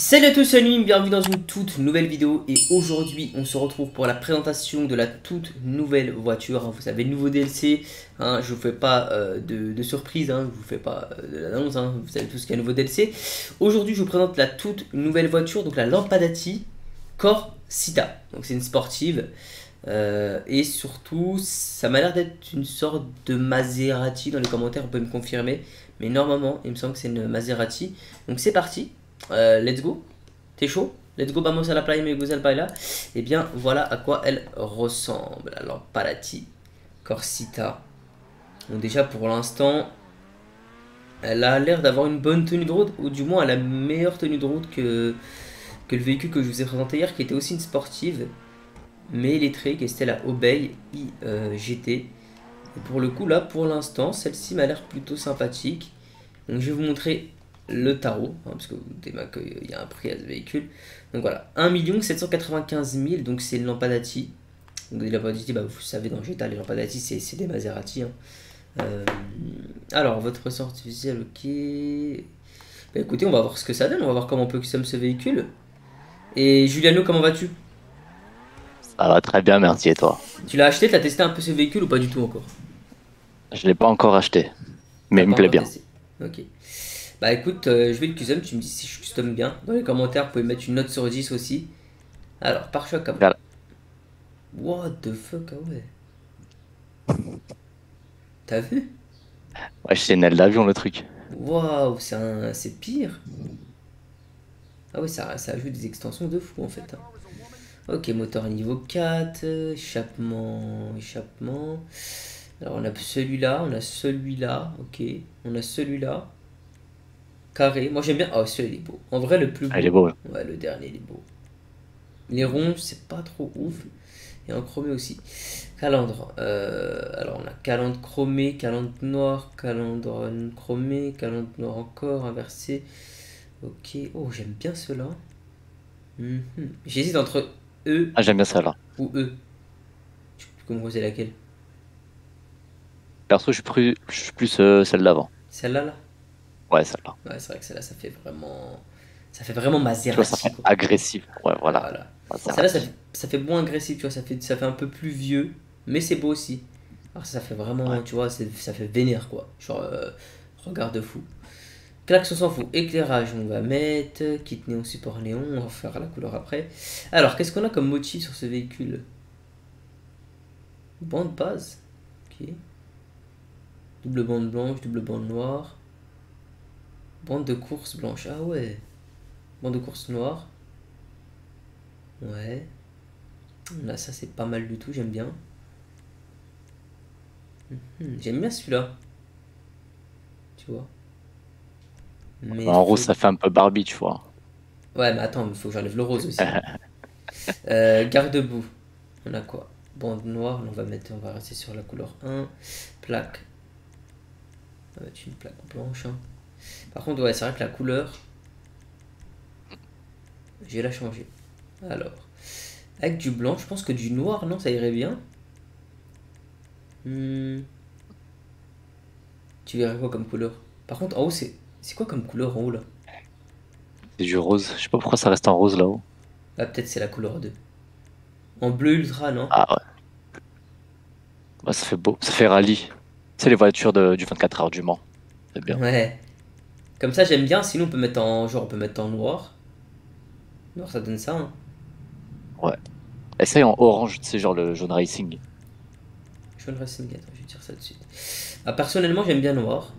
Salut à tous, salut, bienvenue dans une toute nouvelle vidéo. Et aujourd'hui on se retrouve pour la présentation de la toute nouvelle voiture, vous savez nouveau DLC, hein, je vous fais pas euh, de, surprise, hein, je vous fais pas euh, de l'annonce, hein. vous savez tous qu'il y a nouveau DLC. Aujourd'hui je vous présente la toute nouvelle voiture, donc la Lampadati Corsita, donc c'est une sportive euh, et surtout ça m'a l'air d'être une sorte de Maserati, dans les commentaires vous pouvez me confirmer, mais normalement il me semble que c'est une Maserati, donc c'est parti euh, let's go. T'es chaud? Let's go, vamos a la playa, me gusta el baila. Et eh bien, voilà à quoi elle ressemble. Alors, Palati, Corsita. Donc déjà, pour l'instant, elle a l'air d'avoir une bonne tenue de route, ou du moins, elle a une meilleure tenue de route que, que le véhicule que je vous ai présenté hier, qui était aussi une sportive, mais électrique, et c'était la Obey IGT. Et pour le coup, là, pour l'instant, celle-ci m'a l'air plutôt sympathique. Donc, je vais vous montrer le tarot, hein, parce que vous qu'il y a un prix à ce véhicule. Donc voilà, 1 795 000, donc c'est une Lampadati. Donc les Lampadati, bah, vous savez dans GTA, les Lampadati c'est des Maserati. Hein. Euh, alors, votre ressort artificiel, ok. Bah écoutez, on va voir ce que ça donne, on va voir comment on peut custom ce véhicule. Et Juliano, comment vas-tu? Ça va très bien, merci et toi? Tu l'as acheté, t'as testé un peu ce véhicule ou pas du tout encore? Je l'ai pas encore acheté, mais il me plaît bien. Ok. Bah écoute, euh, je vais le custom, tu me dis si je custom bien. Dans les commentaires, vous pouvez mettre une note sur 10 aussi. Alors, par choc comme. What the fuck, ah ouais. T'as vu? Ouais, c'est une aile d'avion le truc. Waouh, c'est pire. Ah ouais, ça, ça ajoute des extensions de fou en fait. Hein. Ok, moteur niveau 4, échappement, échappement. Alors on a celui-là, on a celui-là, ok. On a celui-là carré. Moi j'aime bien. Oh, celui-là il est beau. En vrai, le plus beau. Ah, il est beau. Ouais. le dernier il est beau. Les ronds, c'est pas trop ouf. Et en chromé aussi. Calandre. Euh, alors on a calandre chromé, calandre noir, calandre chromé, calandre noir encore, inversé. Ok. Oh, j'aime bien cela. Mhm. J'hésite entre E. Ah, j'aime bien ça là. Ou E. Tu peux me poser laquelle? Perso, je suis plus, je suis plus euh, celle d'avant. Celle-là là? Ouais, celle-là. Ouais, c'est vrai que celle-là, ça fait vraiment. Ça fait vraiment Maserati. ça fait agressif. Ouais, voilà. Celle-là, ça fait, ça fait bon agressif, tu vois. Ça fait, ça fait un peu plus vieux, mais c'est beau aussi. Alors, ça fait vraiment, tu vois, ça fait vénère, quoi. Genre, euh, regard de fou. Klaxon s'en fout. Éclairage, on va mettre. Kit néon, support néon. On va faire la couleur après. Alors, qu'est-ce qu'on a comme motif sur ce véhicule? Bande base. Ok. Double bande blanche, double bande noire. Bande de course blanche. Ah ouais. Bande de course noire. Ouais. Là, ça, c'est pas mal du tout. J'aime bien. Mhm. J'aime bien celui-là. Tu vois. Mais en rose, ça fait un peu Barbie, tu vois. Ouais, mais attends, il faut que j'enlève le rose aussi. euh, Garde-boue. On a quoi? Bande noire. On va mettre, on va rester sur la couleur 1. Plaque. On va mettre une plaque blanche. Hein. Par contre, ouais, c'est vrai que la couleur, je vais la changer. Alors, avec du blanc, je pense que du noir, non, ça irait bien. Hmm. Tu verrais quoi comme couleur? Par contre, en haut, c'est c'est quoi comme couleur en haut là? C'est du rose. Je sais pas pourquoi ça reste en rose là-haut. Ah, peut-être c'est la couleur 2. En bleu ultra, non? Ah ouais. ouais. Ça fait beau. Ça fait rallye. C'est les voitures de, du 24 heures du Mans. C'est bien. Ouais. Comme ça, j'aime bien. Sinon, on peut mettre en genre, on peut mettre en noir. Noir, ça donne ça. Hein. Ouais. Essaye en orange, c'est genre le jaune racing. Jaune racing, attends, je vais dire ça de suite. Ah, personnellement, j'aime bien noir.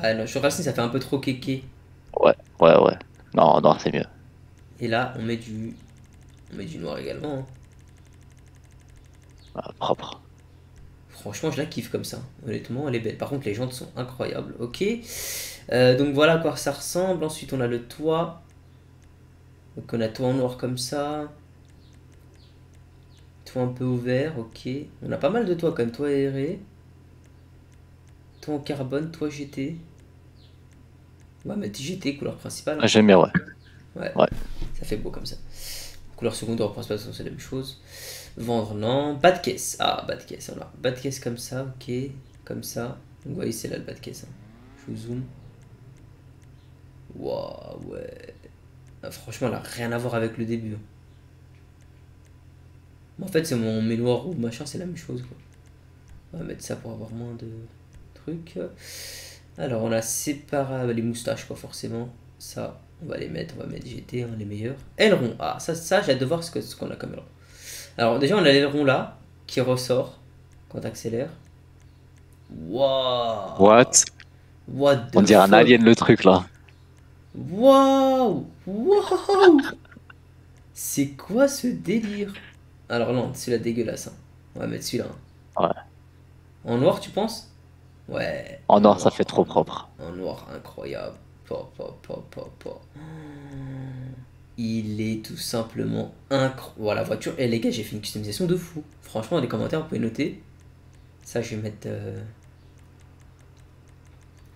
Ouais, non, jaune racing, ça fait un peu trop kéké. Ouais, ouais, ouais. Non, noir, c'est mieux. Et là, on met du, on met du noir également. Hein. Ah, propre. Franchement, je la kiffe comme ça. Honnêtement, elle est belle. Par contre, les jantes sont incroyables. Ok. Euh, donc voilà à quoi ça ressemble. Ensuite, on a le toit. Donc on a toit en noir comme ça. Toit un peu ouvert. Ok. On a pas mal de toits même. Toit aéré. Toit en carbone. Toit GT. On va mettre GT, couleur principale. Ah, J'aime bien, ouais. ouais. Ouais. Ça fait beau comme ça. Couleur secondaire, principale, c'est la même chose. Vendre, non. Bas de caisse. Ah, bas de caisse. Alors, bas de caisse comme ça, ok. Comme ça. Donc, vous voyez, c'est là le bas de caisse. Hein. Je vous zoome. Waouh, ouais. Ah, franchement, elle a rien à voir avec le début. En fait, c'est mon mes noirs ou machin, c'est la même chose. Quoi. On va mettre ça pour avoir moins de trucs. Alors, on a séparé les moustaches, quoi, forcément. Ça, on va les mettre, on va mettre GT, hein, les meilleurs. Aileron, ah, ça, ça j'ai hâte de voir ce qu'on ce qu'on a comme aileron. Alors, déjà, on a l'aileron là, qui ressort quand tu accélères. Waouh! What? What the On dirait un alien le truc là. Waouh! Waouh! C'est quoi ce délire? Alors non, celui-là dégueulasse. hein. On va mettre celui-là. hein. Ouais. En noir, tu penses? Ouais. En noir, ça fait trop propre. En noir, incroyable. Il est tout simplement incroyable. Voilà, la voiture. Et les gars, j'ai fait une customisation de fou. Franchement, dans les commentaires, vous pouvez noter. Ça, je vais mettre. euh,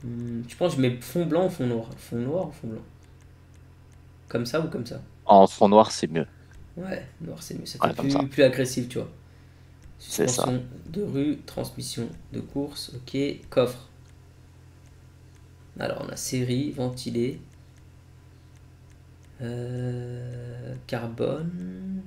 hmm, Je pense que je mets fond blanc ou fond noir? Fond noir ou fond blanc? Comme ça ou comme ça? En fond noir, c'est mieux. Ouais, noir c'est mieux, ça fait plus, ça. plus agressif, tu vois. Suspension de rue, transmission de course, ok, coffre. Alors on a série, ventilé, euh, carbone.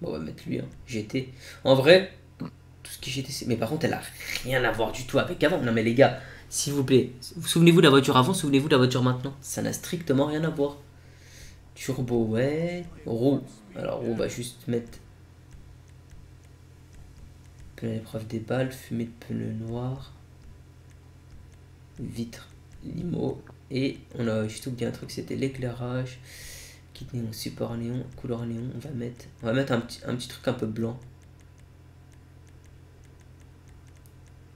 Bon, on va mettre lui, hein. GT. En vrai, tout ce qui est GT, mais par contre, elle a rien à voir du tout avec avant. Non mais les gars, s'il vous plaît, vous souvenez-vous de la voiture avant, souvenez-vous de la voiture maintenant. Ça n'a strictement rien à voir. Turbo, ouais. Roue. Alors, roue, on va juste mettre. Épreuve des balles, fumée de pneus noirs. Vitre, limo. Et on a juste oublié un truc, c'était l'éclairage. Kit néon, support néon, couleur néon. On va mettre, on va mettre un petit, un petit truc un peu blanc.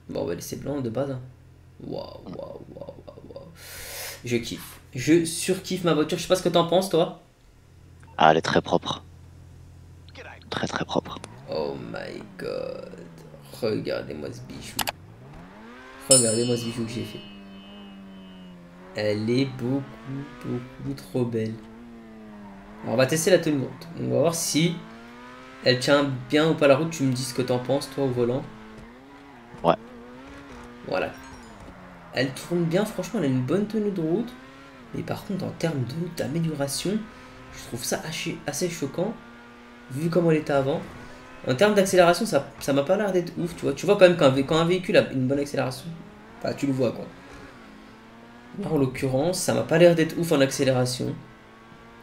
Bon, on va laisser blanc de base. hein. Waouh, waouh, waouh, waouh. Je kiffe. Je surkiffe ma voiture. Je sais pas ce que t'en penses, toi. Ah, elle est très propre. Très très propre. Oh my god. Regardez-moi ce bijou. Regardez-moi ce bijou que j'ai fait. Elle est beaucoup, beaucoup trop belle. Alors, on va tester la tenue de route. On va voir si elle tient bien ou pas la route. Tu me dis ce que t'en penses, toi, au volant. Ouais. Voilà. Elle tourne bien, franchement, elle a une bonne tenue de route. Mais par contre, en termes d'amélioration, je trouve ça assez, choquant. Vu comment elle était avant. En termes d'accélération, ça ça m'a pas l'air d'être ouf, tu vois. Tu vois quand même quand un, vé- quand un véhicule a une bonne accélération, bah, tu le vois quoi. Là, en l'occurrence, ça m'a pas l'air d'être ouf en accélération.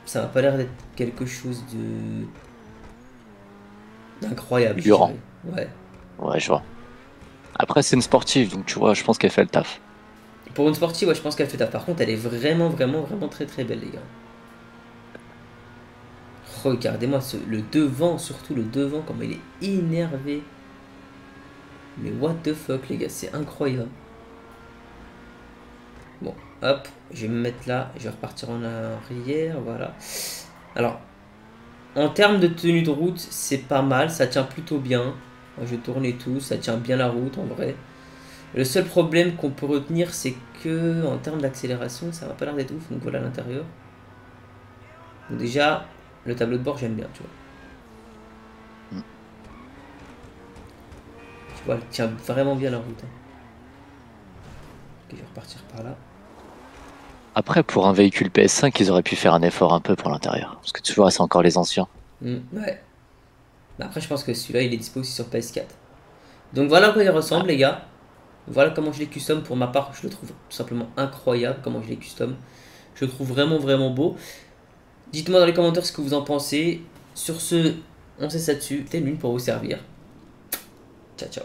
Ça m'a pas l'air d'être quelque chose de. d'incroyable. je Durant. Ouais. Ouais, je vois. Après, c'est une sportive, donc tu vois, je pense qu'elle fait le taf. Pour une sportive, ouais, je pense qu'elle fait taf. Par contre, elle est vraiment, vraiment, vraiment très, très belle, les gars. Regardez-moi ce- le devant, surtout le devant, comment il est énervé. Mais what the fuck, les gars, c'est incroyable. Bon, hop, je vais me mettre là, je vais repartir en arrière, voilà. Alors, en termes de tenue de route, c'est pas mal, ça tient plutôt bien. Je tourne et tout, ça tient bien la route en vrai. Le seul problème qu'on peut retenir, c'est que en termes d'accélération, ça va pas l'air d'être ouf. Donc voilà à l'intérieur. Déjà, le tableau de bord, j'aime bien, tu vois. Tu vois, elle tient vraiment bien la route. hein. Ok, je vais repartir par là. Après, pour un véhicule PS5, ils auraient pu faire un effort un peu pour l'intérieur. Parce que tu vois, c'est encore les anciens. Mm, ouais. Mais après, je pense que celui-là, il est dispo aussi sur PS4. Donc voilà à quoi il ressemble, les gars. Voilà comment je les custom. Pour ma part, je le trouve tout simplement incroyable comment je les custom. Je le trouve vraiment, vraiment beau. Dites-moi dans les commentaires ce que vous en pensez. Sur ce, on sait ça dessus. T'es l'une pour vous servir. Ciao, ciao.